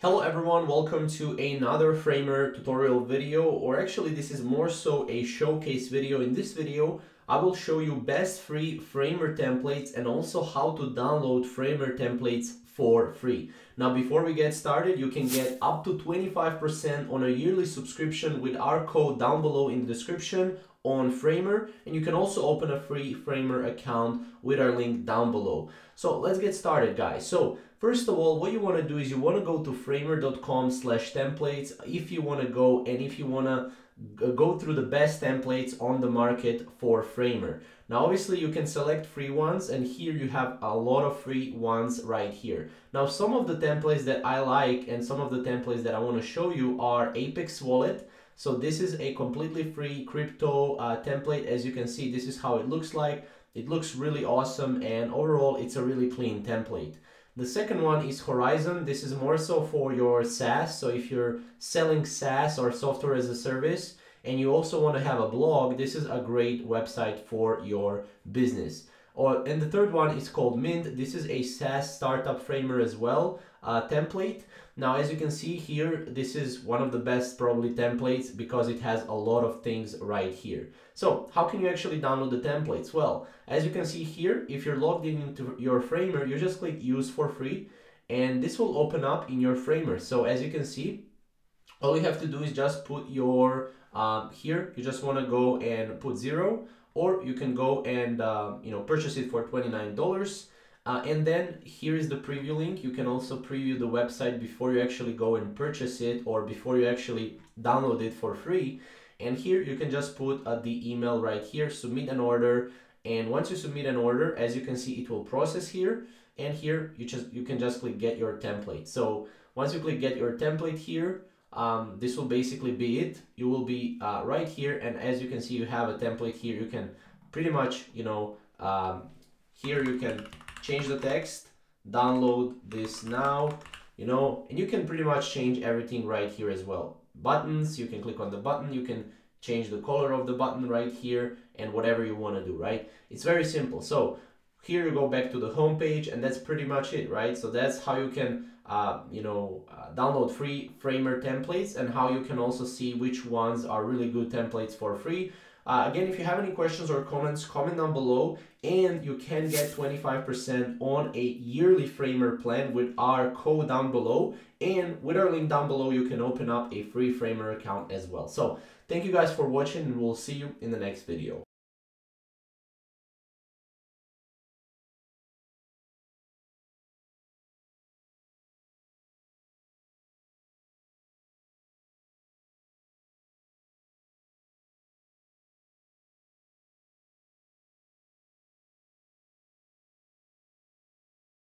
Hello everyone, welcome to another Framer tutorial video or actually this is more so a showcase video. In this video I will show you best free Framer templates and also how to download Framer templates for free. Now before we get started you can get up to 25% on a yearly subscription with our code down below in the description on Framer and you can also open a free Framer account with our link down below. So let's get started guys. So first of all what you want to do is you want to go to framer.com slash templates if you want to go and if you want to go through the best templates on the market for Framer. Now obviously you can select free ones and here you have a lot of free ones right here. Now some of the templates that I like and some of the templates that I want to show you are Apex Wallet. So this is a completely free crypto uh, template. As you can see, this is how it looks like. It looks really awesome and overall it's a really clean template. The second one is Horizon. This is more so for your SaaS. So if you're selling SaaS or software as a service and you also want to have a blog, this is a great website for your business. Or, and the third one is called Mint. This is a SaaS startup framer as well, uh, template. Now, as you can see here, this is one of the best probably templates because it has a lot of things right here. So how can you actually download the templates? Well, as you can see here, if you're logged in into your framer, you just click use for free and this will open up in your framer. So as you can see, all you have to do is just put your, um, here, you just wanna go and put zero or you can go and uh, you know purchase it for $29 uh, and then here is the preview link. You can also preview the website before you actually go and purchase it or before you actually download it for free. And here you can just put uh, the email right here submit an order. And once you submit an order as you can see it will process here. And here you just you can just click get your template. So once you click get your template here um, this will basically be it. You will be uh, right here and as you can see you have a template here. You can pretty much, you know, um, here you can change the text, download this now, you know, and you can pretty much change everything right here as well. Buttons, you can click on the button, you can change the color of the button right here and whatever you want to do, right? It's very simple. So here you go back to the home page and that's pretty much it, right? So that's how you can uh, you know, uh, download free Framer templates and how you can also see which ones are really good templates for free. Uh, again, if you have any questions or comments, comment down below and you can get 25% on a yearly Framer plan with our code down below. And with our link down below, you can open up a free Framer account as well. So thank you guys for watching and we'll see you in the next video.